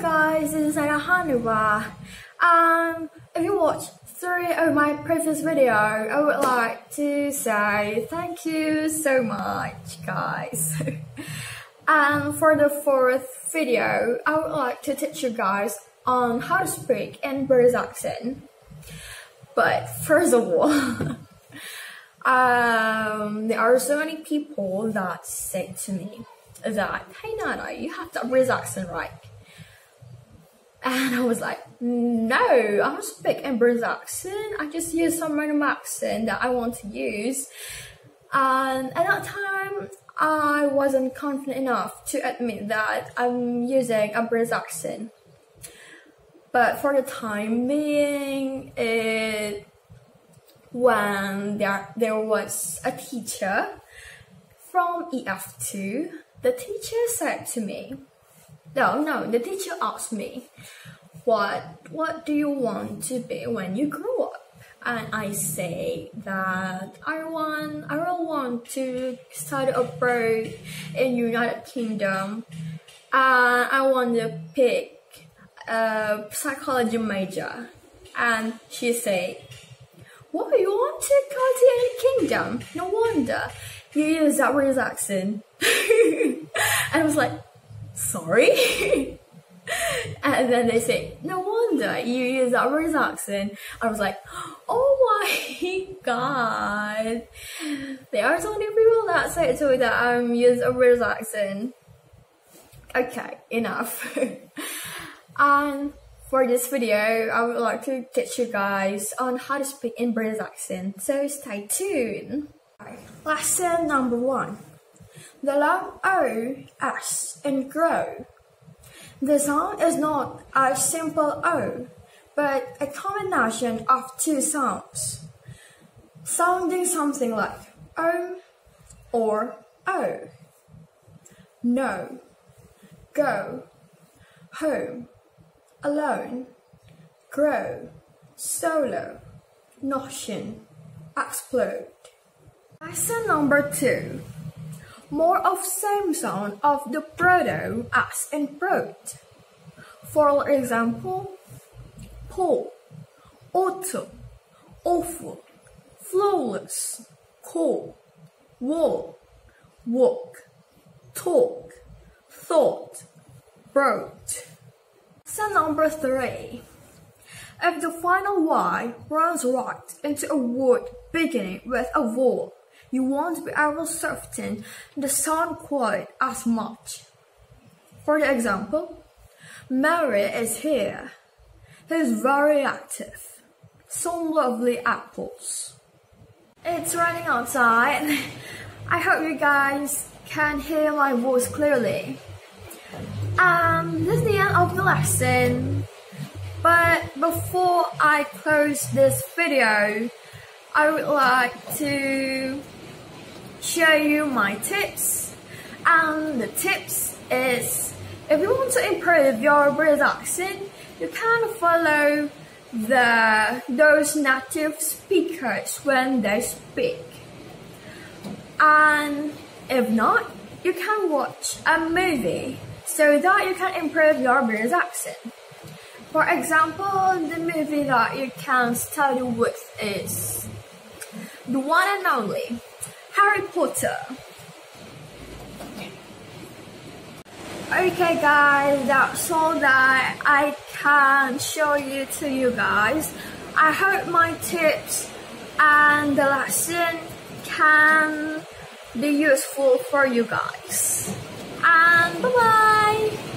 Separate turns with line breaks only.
Guys, this is Nahdah Hanifah. Um, if you watched three of my previous video, I would like to say thank you so much guys. and for the fourth video, I would like to teach you guys on how to speak in British accent. But first of all, um, there are so many people that say to me that, hey Nana, you have that British accent right. And I was like, no, I don't speak British accent. I just use some random accent that I want to use. And at that time, I wasn't confident enough to admit that I'm using a accent. But for the time being, it, when there, there was a teacher from EF2, the teacher said to me, no, no, the teacher asked me, what, what do you want to be when you grow up? And I say that I want, I want to study abroad in United Kingdom. And I want to pick a psychology major. And she said, what, you want to go to United Kingdom? No wonder. You use that British accent. and I was like, sorry? and then they say, no wonder you use British accent. I was like, oh my god. There are so many people that say to me that I um, use a accent. Okay, enough. and for this video, I would like to teach you guys on how to speak in British accent, so stay tuned. Lesson number one. The long O, S in grow. The sound is not a simple O, but a combination of two sounds, sounding something like O or O. No, go, home, alone, grow, solo, notion, explode. Lesson number two more of same sound of the proto as in prot. For example, pull, auto, awful, flawless, call, wall, walk, talk, thought, brought. So number three. If the final Y runs right into a word beginning with a vowel, you won't be able to soften the sound quite as much. For example, Mary is here. He's very active. Some lovely apples. It's raining outside. I hope you guys can hear my voice clearly. Um, this is the end of the lesson. But before I close this video, I would like to show you my tips. And the tips is if you want to improve your British accent, you can follow the those native speakers when they speak. And if not, you can watch a movie so that you can improve your British accent. For example, the movie that you can study with is the one and only Harry Potter. Okay guys, that's all that I can show you to you guys. I hope my tips and the lesson can be useful for you guys. And bye bye!